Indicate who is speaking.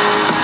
Speaker 1: Bye.